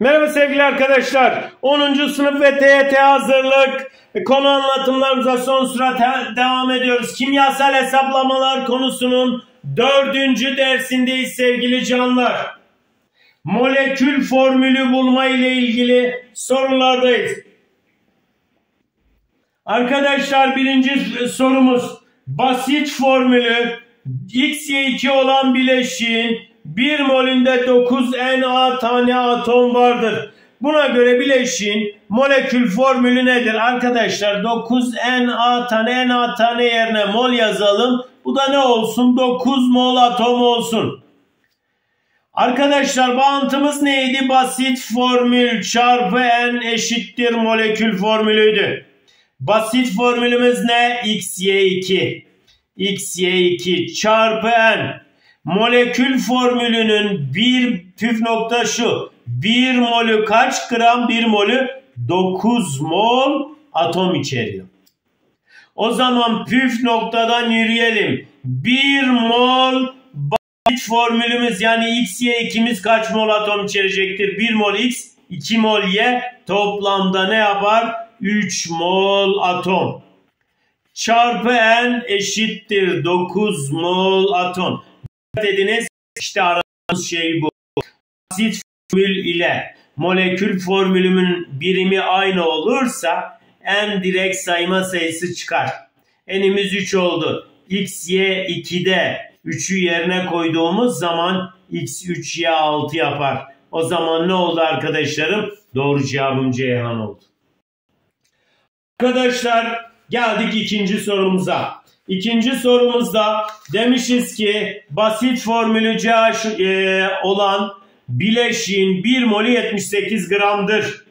Merhaba sevgili arkadaşlar. 10. sınıf ve TYT hazırlık konu anlatımlarımıza son sürat devam ediyoruz. Kimyasal hesaplamalar konusunun dördüncü dersindeyiz sevgili canlar. Molekül formülü bulma ile ilgili sorulardayız. Arkadaşlar birinci sorumuz basit formülü XY2 olan bileşiğin 1 molünde 9 Na tane atom vardır. Buna göre bileşiğin molekül formülü nedir? Arkadaşlar 9 Na tane Na tane yerine mol yazalım. Bu da ne olsun? 9 mol atom olsun. Arkadaşlar bağıntımız neydi? Basit formül çarpı N eşittir molekül formülüydü. Basit formülümüz ne? XY2. XY2 çarpı N molekül formülünün bir püf nokta şu. Bir molü kaç gram? Bir molü 9 mol atom içeriyor. O zaman püf noktadan yürüyelim. Bir mol basit formülümüz yani x, y ikimiz kaç mol atom içerecektir? 1 mol x, 2 mol y toplamda ne yapar? 3 mol atom. Çarpı n eşittir 9 mol atom dediniz. İşte aradığımız şey bu. Basit formül ile molekül formülümün birimi aynı olursa en direkt sayma sayısı çıkar. N'imiz 3 oldu. X, Y 2'de 3'ü yerine koyduğumuz zaman X 3, Y 6 yapar. O zaman ne oldu arkadaşlarım? Doğru cevabım Ceyhan oldu. Arkadaşlar geldik ikinci sorumuza. İkinci sorumuzda demişiz ki basit formülü CH e, olan bileşiğin 1 molü 78 gramdır.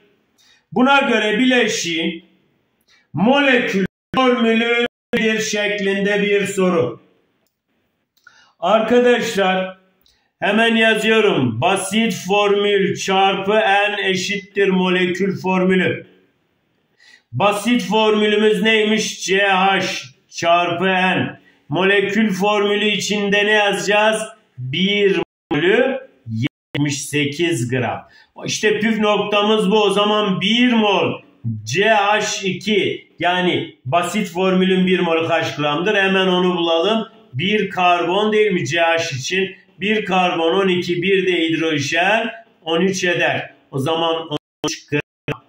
Buna göre bileşiğin molekül formülü bir şeklinde bir soru. Arkadaşlar hemen yazıyorum. Basit formül çarpı n eşittir molekül formülü. Basit formülümüz neymiş? CH çarpı n. Molekül formülü içinde ne yazacağız? 1 molü 78 gram. İşte püf noktamız bu. O zaman 1 mol CH2 yani basit formülün 1 mol kaç gramdır? Hemen onu bulalım. 1 karbon değil mi CH için? 1 karbon 12, 1 de hidrojen 13 eder. O zaman 13 gram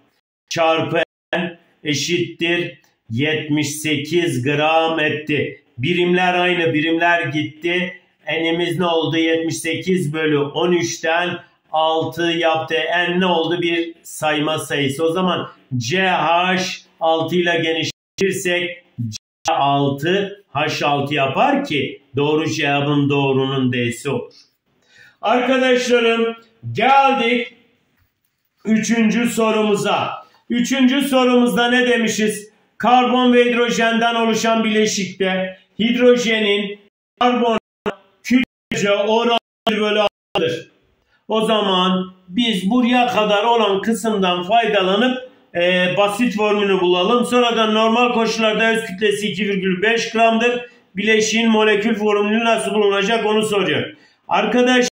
çarpı n eşittir 78 gram etti. Birimler aynı birimler gitti. N'imiz ne oldu? 78 bölü 13'ten 6 yaptı. N ne oldu? Bir sayma sayısı. O zaman CH 6 ile genişletirsek C6 H6 yapar ki doğru cevabın doğrunun D'si olur. Arkadaşlarım geldik üçüncü sorumuza. Üçüncü sorumuzda ne demişiz? Karbon ve hidrojenden oluşan bileşikte hidrojenin karbon kütlece oranı bölü alır. O zaman biz buraya kadar olan kısımdan faydalanıp e, basit formülünü bulalım. Sonra da normal koşullarda öz kütlesi 2,5 gramdır. Bileşiğin molekül formülü nasıl bulunacak onu soruyor. Arkadaşlar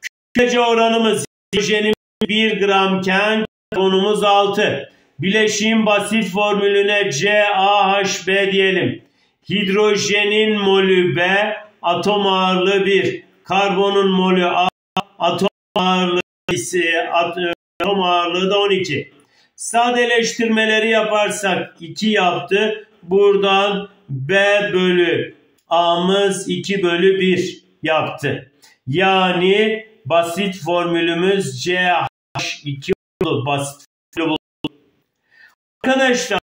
kütlece oranımız hidrojenin 1 gramken karbonumuz 6. Bileşiğin basit formülüne CaHB diyelim. Hidrojenin molü B, atom ağırlığı 1. Karbonun molü A, atom ağırlığı ise atom ağırlığı da 12. Sadeleştirmeleri yaparsak 2 yaptı. Buradan B bölü A'mız 2 bölü 1 yaptı. Yani basit formülümüz CH2 oldu. Basit Arkadaşlar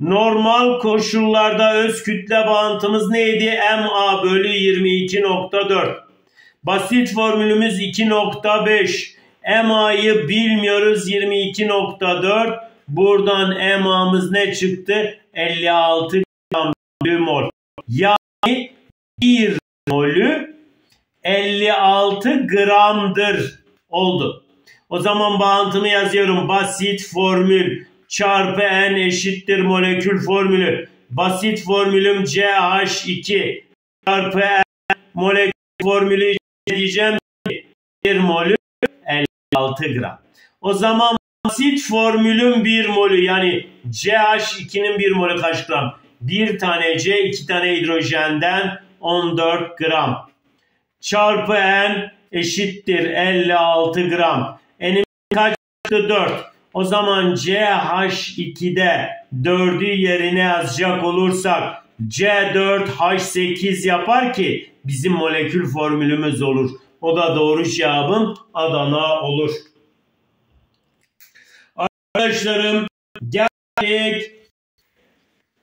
normal koşullarda öz kütle bağıntımız neydi? MA bölü 22.4. Basit formülümüz 2.5. MA'yı bilmiyoruz 22.4. Buradan MA'mız ne çıktı? 56 gram mol. Yani 1 molü 56 gramdır oldu. O zaman bağıntımı yazıyorum. Basit formül çarpı n eşittir molekül formülü. Basit formülüm CH2 çarpı n molekül formülü diyeceğim 1 molü 56 gram. O zaman basit formülün 1 molü yani CH2'nin 1 molü kaç gram? Bir tane C, iki tane hidrojenden 14 gram. Çarpı N eşittir 56 gram. N'in kaçtı? 4. O zaman CH2'de 4'ü yerine yazacak olursak C4H8 yapar ki bizim molekül formülümüz olur. O da doğru cevabım Adana olur. Arkadaşlarım geldik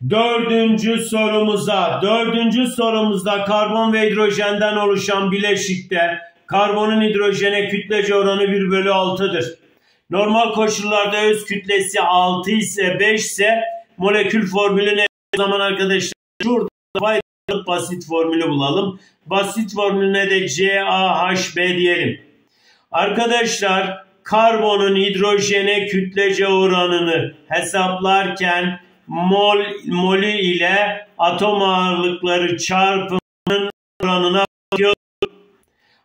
dördüncü sorumuza. Dördüncü sorumuzda karbon ve hidrojenden oluşan bileşikte karbonun hidrojene kütlece oranı 1 bölü 6'dır. Normal koşullarda öz kütlesi 6 ise 5 ise molekül formülü ne zaman arkadaşlar? Şurada basit formülü bulalım. Basit formülüne de CaHB diyelim. Arkadaşlar karbonun hidrojene kütlece oranını hesaplarken mol molü ile atom ağırlıkları çarpımının oranına bakıyoruz.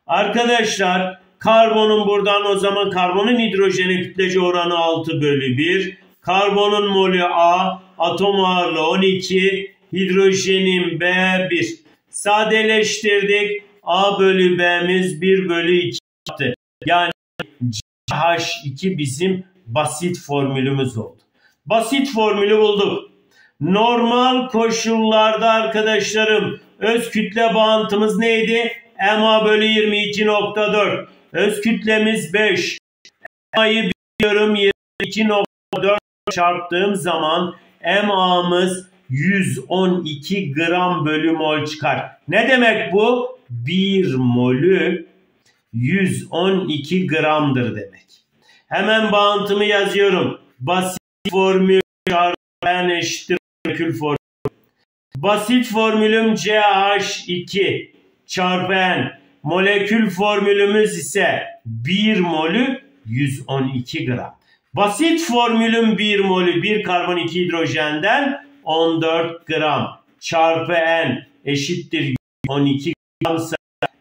Arkadaşlar karbonun buradan o zaman karbonun hidrojene kütlece oranı 6 bölü 1. Karbonun molü A, atom ağırlığı 12, hidrojenin B1. Sadeleştirdik. A bölü B'miz 1 bölü 2 yaptı. Yani H2 bizim basit formülümüz oldu. Basit formülü bulduk. Normal koşullarda arkadaşlarım öz kütle bağıntımız neydi? MA bölü 22.4. Öz kütlemiz 5. MA'yı biliyorum 22.4 çarptığım zaman MA'mız 112 gram bölü mol çıkar. Ne demek bu? 1 molü 112 gramdır demek. Hemen bağıntımı yazıyorum. Basit formül çarpı eşittir molekül formülü. Basit formülüm CH2 çarpı N. Molekül formülümüz ise 1 molü 112 gram. Basit formülüm 1 molü 1 karbon 2 hidrojenden 14 gram çarpı N eşittir 12 gram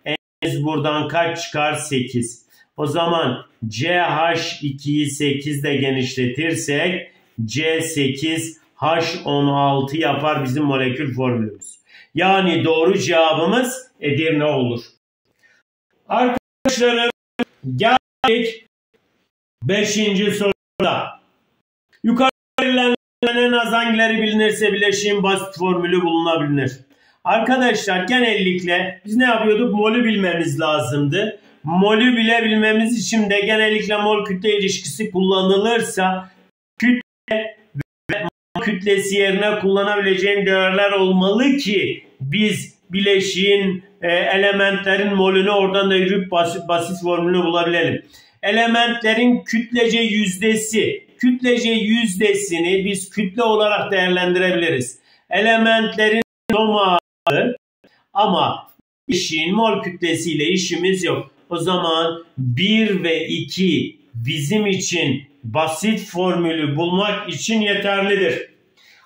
N'imiz buradan kaç çıkar? 8. O zaman CH2'yi 8 de genişletirsek C8 H16 yapar bizim molekül formülümüz. Yani doğru cevabımız Edirne olur. Arkadaşlarım geldik 5. soruda. Yukarı verilen en az hangileri bilinirse bileşiğin basit formülü bulunabilir. Arkadaşlar genellikle biz ne yapıyorduk? Molü bilmemiz lazımdı. Molü bilebilmemiz için de genellikle mol kütle ilişkisi kullanılırsa kütle ve kütlesi yerine kullanabileceğim değerler olmalı ki biz bileşiğin e, elementlerin molünü oradan da yürüyüp basit, basit formülünü bulabilelim. Elementlerin kütlece yüzdesi, kütlece yüzdesini biz kütle olarak değerlendirebiliriz. Elementlerin tomağı ama işin mol kütlesiyle işimiz yok. O zaman 1 ve 2 bizim için basit formülü bulmak için yeterlidir.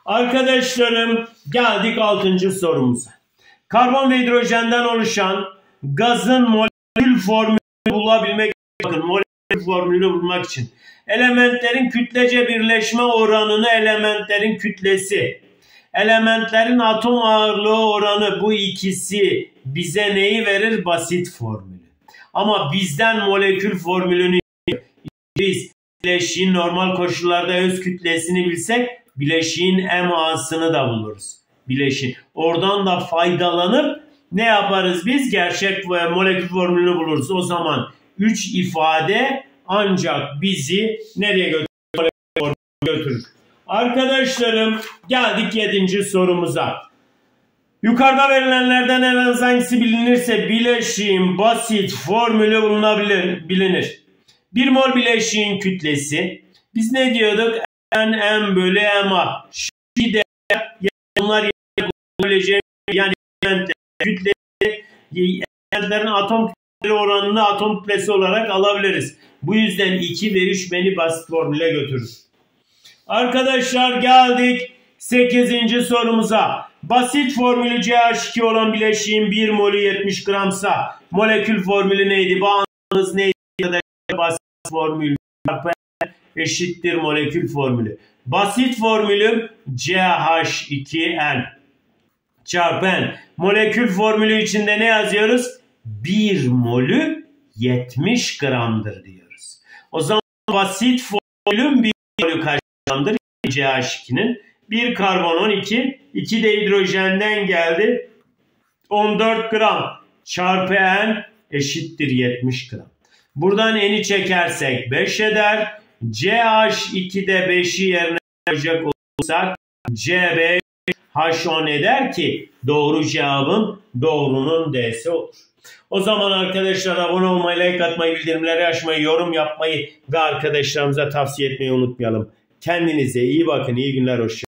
Arkadaşlarım geldik 6. sorumuza. Karbon ve hidrojenden oluşan gazın molekül formülü bulabilmek bakın molekül formülü bulmak için elementlerin kütlece birleşme oranını elementlerin kütlesi elementlerin atom ağırlığı oranı bu ikisi bize neyi verir? Basit formülü. Ama bizden molekül formülünü biz bileşiğin normal koşullarda öz kütlesini bilsek bileşiğin MA'sını da buluruz. Bileşiğin. Oradan da faydalanıp ne yaparız biz? Gerçek molekül formülünü buluruz. O zaman 3 ifade ancak bizi nereye götürür? Arkadaşlarım geldik 7. sorumuza. Yukarıda verilenlerden en az hangisi bilinirse bileşiğin basit formülü bulunabilir, bilinir. Bir mol bileşiğin kütlesi. Biz ne diyorduk? N, M bölü MA. Bunlar yapabileceğim yani kütle elementlerin atom kütleleri oranını atom kütlesi olarak alabiliriz. Bu yüzden 2 ve 3 beni basit formüle götürür. Arkadaşlar geldik 8. sorumuza. Basit formülü CH2 olan bileşiğin 1 molü 70 gramsa molekül formülü neydi? Bağımlılığınız neydi? Basit formül eşittir molekül formülü. Basit formülüm CH2N çarpı N. Molekül formülü içinde ne yazıyoruz? 1 molü 70 gramdır diyoruz. O zaman basit formülün 1 molü kaç gramdır? CH2'nin. 1 karbon 12, 2 de hidrojenden geldi. 14 gram çarpı N eşittir 70 gram. Buradan N'i çekersek 5 eder. CH2'de 5'i yerine koyacak olursak CB H10 eder ki doğru cevabın doğrunun D'si olur. O zaman arkadaşlar abone olmayı, like atmayı, bildirimleri açmayı, yorum yapmayı ve arkadaşlarımıza tavsiye etmeyi unutmayalım. Kendinize iyi bakın, iyi günler, hoşçakalın.